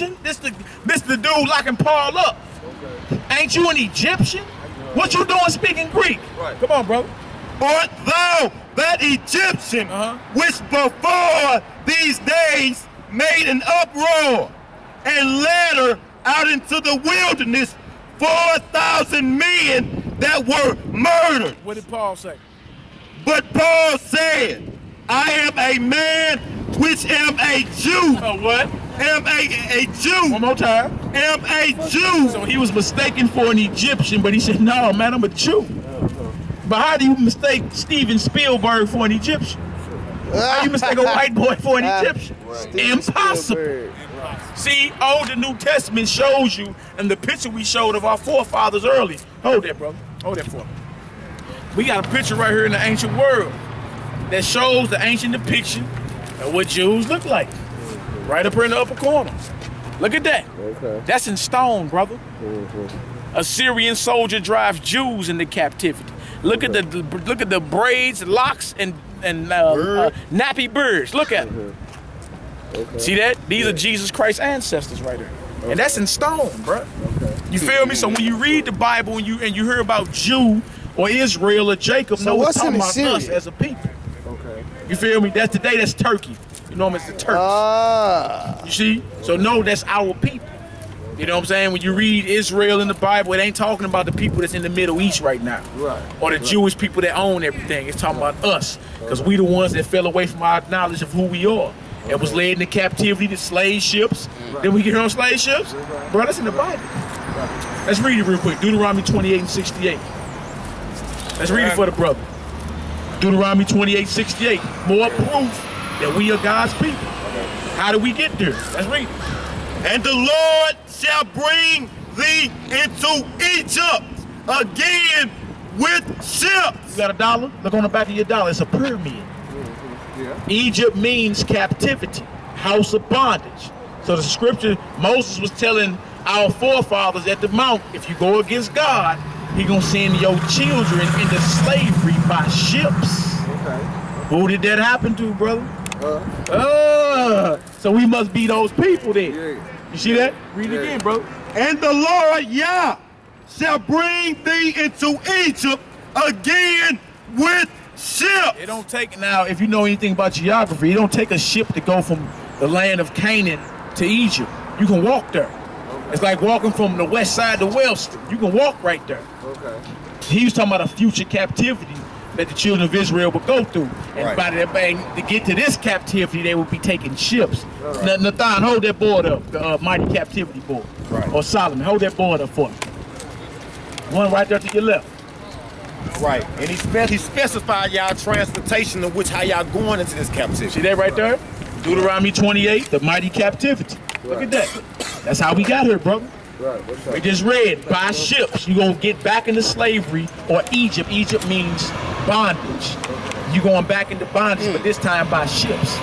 Egyptian? This the this the dude locking Paul up. Ain't you an Egyptian? What you doing speaking Greek? Right. Come on, bro. Art thou that Egyptian Uh-huh. which before these days made an uproar and led her out into the wilderness 4,000 men that were murdered? What did Paul say? But Paul said, I am a man which am a Jew, Oh, what? Am a, a Jew, One more time. am a Jew. So he was mistaken for an Egyptian, but he said, no, man, I'm a Jew. But how do you mistake Steven Spielberg for an Egyptian? How do you mistake a white boy for an Egyptian? Impossible. See, all the New Testament shows you, and the picture we showed of our forefathers early. Hold that, brother. Hold that for me. We got a picture right here in the ancient world that shows the ancient depiction of what Jews look like. Right up here in the upper corner. Look at that. Okay. That's in stone, brother. A Syrian soldier drives Jews into captivity. Look at the look at the braids, locks, and and uh, uh, nappy birds. Look at them. Okay. See that? These are Jesus Christ's ancestors right there, and that's in stone, bro. You feel me? So when you read the Bible and you and you hear about Jew or Israel or Jacob, So no, it's what's talking about Assyria? us as a people. Okay. You feel me? That's today. That's Turkey. You know, it's the Turks. Ah. You see? So no, that's our people. You know what I'm saying? When you read Israel in the Bible, it ain't talking about the people that's in the Middle East right now. Right. Or the Jewish people that own everything. It's talking about us. Because we the ones that fell away from our knowledge of who we are. And was led into captivity to slave ships. Then we get here on slave ships. Bro, that's in the Bible. Let's read it real quick. Deuteronomy 28 and 68. Let's read it for the brother. Deuteronomy 28, 68. More proof that we are God's people. How do we get there? Let's read. And the Lord shall bring thee into Egypt again with ships. You got a dollar? Look on the back of your dollar. It's a pyramid. Yeah. Egypt means captivity, house of bondage. So the scripture, Moses was telling our forefathers at the mount, if you go against God, he gonna send your children into slavery by ships. Okay. Who did that happen to, brother? Uh, Uh, so we must be those people then. yeah. You see that? Read it Yeah. again, bro. And the Lord Yah shall bring thee into Egypt again with ships. It don't take now. If you know anything about geography, it don't take a ship to go from the land of Canaan to Egypt. You can walk there. It's like walking from the west side to Wellston. You can walk right there. Okay. He was talking about a future captivity that the children of Israel would go through, and Right. by the and to get to this captivity, they would be taking ships. Na- Nathan, hold that board up, the uh, mighty captivity board. Right. Or Solomon, hold that board up for me. One right there to your left. Right. And he, spe- he specified y'all transportation of which how y'all going into this captivity. See that right there? Deuteronomy 28, the mighty captivity. Look at that. That's how we got here, brother. Right. We just read, by ships, you're gonna get back into slavery or Egypt. Egypt means bondage. You're going back into bondage, but this time by ships.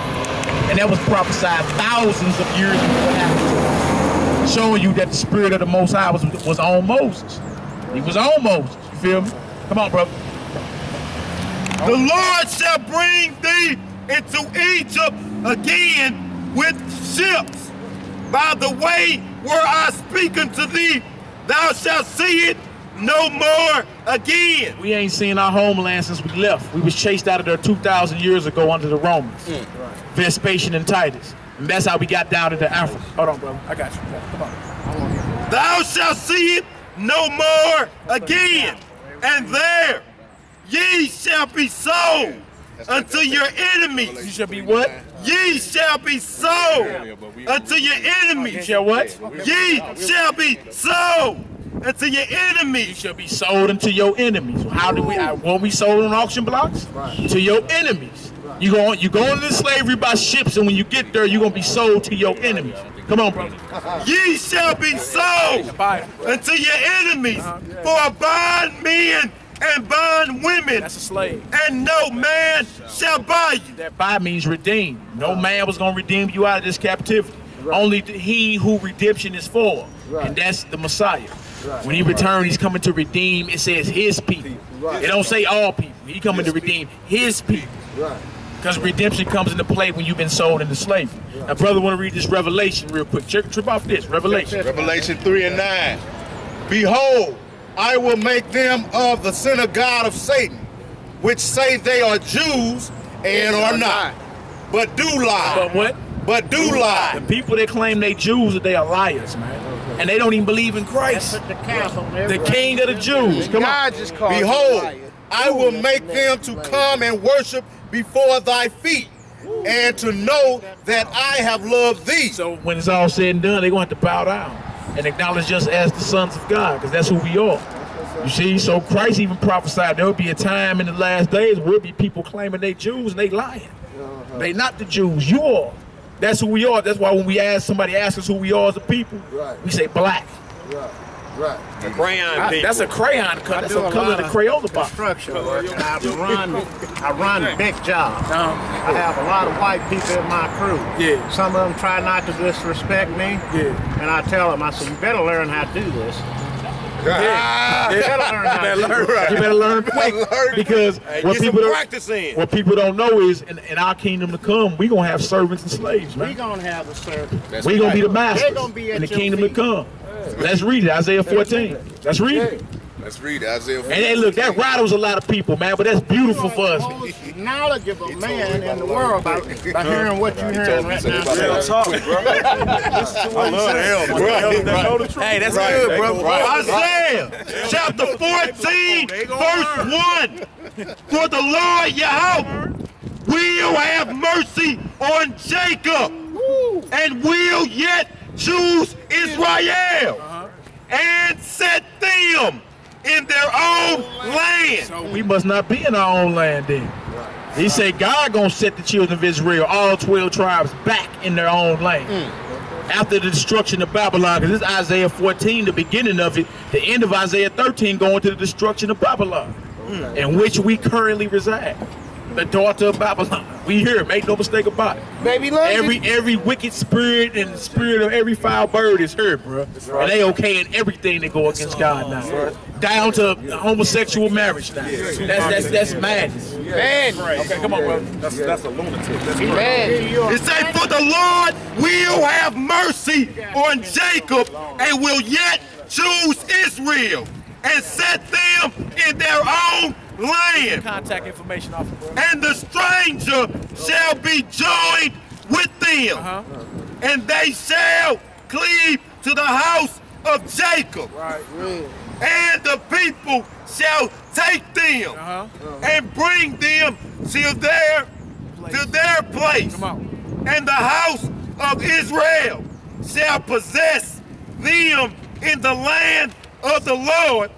And that was prophesied thousands of years before. Showing you that the spirit of the Most High was, was on Moses. He was on Moses. You feel me? Come on, brother. The Lord shall bring thee into Egypt again with ships. By the way where I speak unto thee, thou shalt see it no more again. We ain't seen our homeland since we left. We was chased out of there 2,000 years ago under the Romans. Hmm. Vespasian and Titus. And that's how we got down into Africa. Hold on, brother. I got you. Come on. Thou shalt see it no more again. And there ye shall be sold unto your enemies. You enemies. shall be what? Ye shall be sold unto your enemies. shall what? Ye shall be sold unto your enemies. You shall be sold unto your enemies. How do we? uh, When we sold on auction blocks? To your enemies. You go you go into slavery by ships, and when you get there, you're gonna be sold to your enemies. Come on, brother. Ye shall be sold unto your enemies for bondmen and bondwomen, That's a slave. and no man shall buy you. That buy means redeem. No man was gonna redeem you out of this captivity. Only he who redemption is for, and that's the Messiah. When he returns, he's coming to redeem. It says his people. Right. It don't say all people. He coming to redeem his people. Right. Because redemption comes into play when you've been sold into slavery. Now, brother, want to read this Revelation real quick. Check, trip off this Revelation. Revelation 3 and 9. Behold, I will make them of the synagogue of Satan, which say they are Jews and are not, but do lie. But lie. what? But do lie. The people that claim they Jews, that they are liars, man. And they don't even believe in Christ, the the King of the Jews. Come on. God just called you a Behold. I will make them to come and worship before thy feet, and to know that I have loved thee. So when it's all said and done, they're going to have to bow down and acknowledge us as the sons of God, because that's who we are. You see, so Christ even prophesied there will be a time in the last days where there'll be people claiming they Jews and they lying. They not the Jews. You are. That's who we are. That's why when we ask somebody asks us who we are as a people, Right. we say black. Right, right. Crayon I- that's a crayon cut. That's a color of the Crayola box. Construction work, and I run, I run big jobs. Uh-huh. I have a lot of white people in my crew. Yeah. Some of them try not to disrespect me. Yeah. And I tell them, I said, you better learn how to do this. Yeah. You better learn how to do learn. this. You better learn quick because Hey, what people don't practice what people don't know is in, in our kingdom to come, we gonna have servants and slaves, We man. gonna have a service. We gonna be the masters gonna be in the your kingdom to come. Let's read it, Isaiah 14. Let's read it. Let's read Isaiah. And hey, look, that rattles a lot of people, man, but that's beautiful for us. Most knowledgeable man in the world by, by hearing what you're hearing right now. Real talk, bro. I love the hell, bro. Hey, that's Right. good, bro. Isaiah chapter 14, verse 1. For the Lord Yahweh will have mercy on Jacob and will yet choose Israel uh-huh. and set them in their own land. We must not be in our own land then. He said God gonna set the children of Israel, all 12 tribes, back in their own land. Mm. After the destruction of Babylon, because this is Isaiah 14, the beginning of it, the end of Isaiah 13 going to the destruction of Babylon, mm. in which we currently reside. The daughter of Babylon. We here, make no mistake about it. Baby London. Every every wicked spirit and the spirit of every foul bird is here, bro. And they okay in everything that go against God now. Down to homosexual marriage now. That's that's that's madness. man. Okay, come on, bro. That's that's a lunatic. That's Man. It say, For the Lord will have mercy on Jacob and will yet choose Israel and set them in their own land. Contact information off of bro. And the stranger shall be joined with them, Uh-huh. and they shall cleave to the house of Jacob. Right. And the people shall take them Uh-huh. and bring them to their to their place. Come on. And the house of Israel shall possess them in the land of the Lord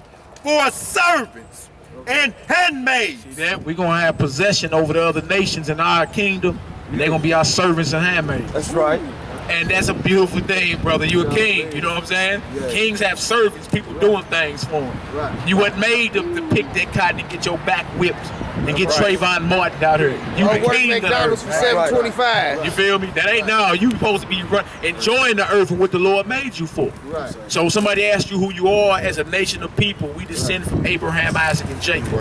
for servants and handmaids. See that? We're gonna have possession over the other nations in our kingdom. They're gonna be our servants and handmaids. That's right. And that's a beautiful thing, brother. You a king, you know what I'm saying? Kings have servants, people doing things for them. Right. You wasn't made to, to pick that cotton and get your back whipped and get Trayvon Martin out here. You oh, I king of the McDonald's earth. for seven twenty-five. You feel me? That ain't now. You supposed to be run, enjoying the earth for what the Lord made you for. Right. So somebody asked you who you are as a nation of people. We descend from Abraham, Isaac, and Jacob.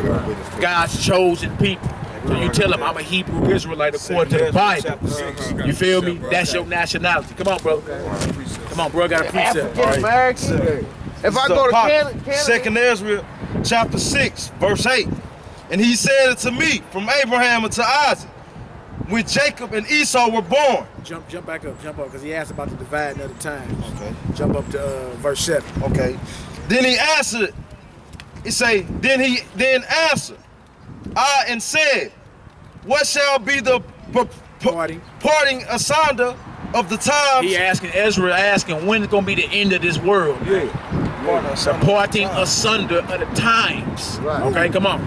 God's chosen people. So you tell them I'm a Hebrew Israelite according to the Bible. You feel me? That's your nationality. Come on, bro. Come on, bro. I got a precept. African American. If I go to Canada, Canada Second Ezra chapter 6, verse 8. And he said it to me from Abraham unto Isaac, when Jacob and Esau were born. Jump, jump back up, jump up, because he asked about the dividing of the times. Okay. Jump up to uh, verse seven. Okay. Then he answered, he say, then he then answered, I and said, What shall be the p- p- Parting. parting asunder of the times? He asking Ezra, asking when is gonna be the end of this world? The parting asunder of the times. Right. Okay, come on.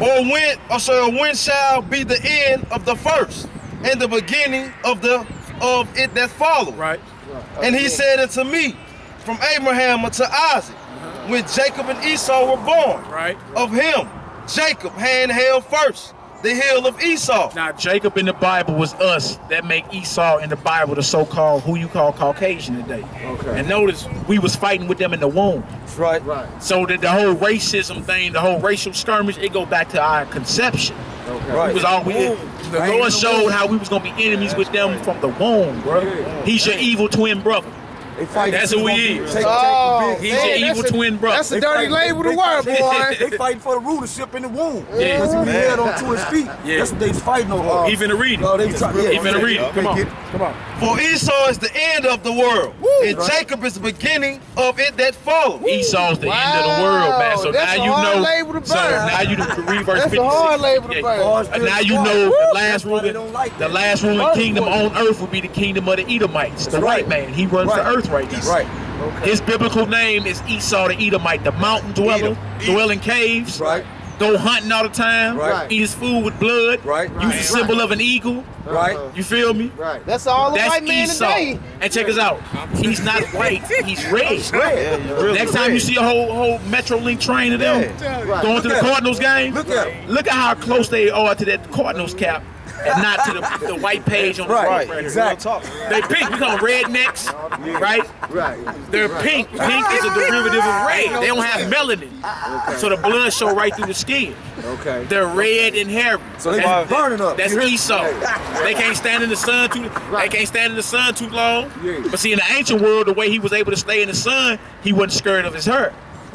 Or when, or so when shall be the end of the first and the beginning of the of it that follow? Right. And he said unto me, from Abraham unto Isaac, when Jacob and Esau were born, Right. of him, Jacob hand held first the hill of Esau. Now Jacob in the Bible was us that make Esau in the Bible the so-called who you call Caucasian today. Okay. And notice we was fighting with them in the womb. Right. Right. So that the whole racism thing, the whole racial skirmish, it go back to our conception. Okay. We was all we, the Lord showed how we was gonna be enemies with them from the womb, bro. He's your evil twin brother. They fight. That's who we is. Take, Oh, He's man, your evil a- twin brother. That's a dirty label to wear, boy. They fighting for the rulership in the womb. Yeah. Because he was head on to his feet. Yeah. That's what they fighting over. He finna read it. Oh, uh, they try, yeah, He finna read it. Come on. Come on. For Esau is the end of the world, and Jacob is the beginning of it that follows. Esau's the end of the world, man. So that's now a you hard know. label to So now you the read verse That's a hard label to burn. Now you know the last ruling, like the last ruling kingdom on earth will be the kingdom of the Edomites, the That's white right. man. He runs Right. the earth right now. Right. His biblical name is Esau the Edomite, the mountain dweller, Edom. dwell in caves, Right. Go hunting all the time, Right. eat his food with blood, Right. use Right. the symbol of an eagle. Right. You feel me? Right. That's all the That's white man Esau. today. And check us out. He's not white. He's red. Red. Next time you see a whole whole MetroLink train of them Right. going to the Cardinals game, Look at look at how close they are to that Cardinals cap and not to the, the white page on the Right. right. right. Exactly. They pink. We call them rednecks, right? Right. They're pink. Pink is a derivative of red. They don't have melanin, so the blood show right through the skin. Okay. They're red and hairy. So they That's- burning up. That's You hear? They can't stand in the sun too. They can't stand in the sun too long. Yeah. But see, in the ancient world, the way he was able to stay in the sun, he wasn't scared of his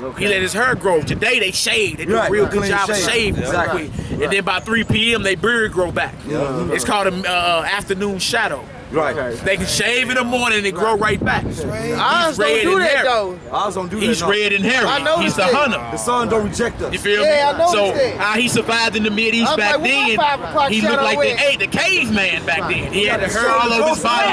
hair. He let his hair grow. Today they shave. They do Right, a real right. good Clean job of shaving. Exactly. Exactly. And then by 3 p.m. they beard grow back. Yeah. It's called an uh, afternoon shadow. Right. They can shave in the morning and they grow right back. He's don't do that hairy. though. Ours don't do that. He's red and hairy. I know He's that. hunter. The sun don't reject us. You feel Yeah, I me? noticed so that. how he survived in the Mid East back like, then, he looked like the, hey, the caveman back then. He had the hair all over his body,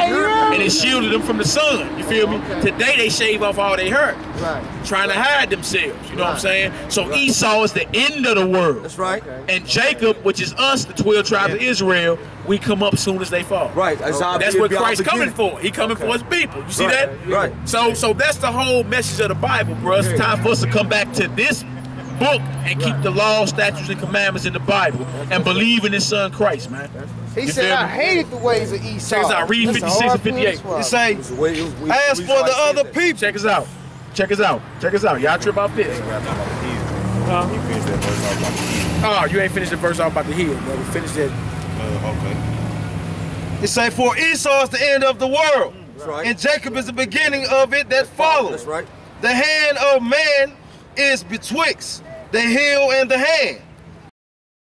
and it shielded him from the sun. You feel me? Today they shave off all their hair, Right. trying to hide themselves. You know what I'm saying? So Esau is the end of the world, That's right. and Jacob, which is us, the 12 tribes of Israel, we come up soon as they fall. Right. That's, our- That's what be our Christ's coming for. He coming for his people. You see Right, that? right. So so that's the whole message of the Bible, bro. It's time for us to come back to this book and keep the law, statutes, and commandments in the Bible and believe in his son Christ, man. He You said, I me? hated the ways of Esau. Check us out. Read That's 56 and 58. pill to swallow. It say, It's the way it was- we- as for the other say that. people, Check us out. Check us out. Check us out. Y'all trip off this. Oh, you ain't finished the verse off about the hill, bro. We finished it. It say, for Esau is the end of the world, That's right. and Jacob is the beginning of it that follows. That's right. The hand of man is betwixt the hill and the hand,